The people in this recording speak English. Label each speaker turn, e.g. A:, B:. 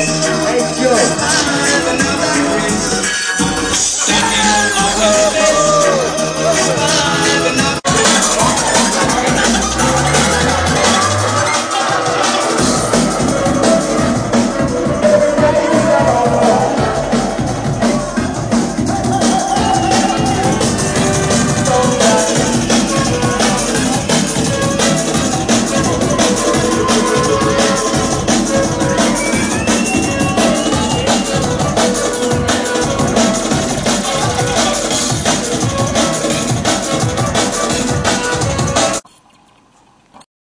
A: Hey, Joe.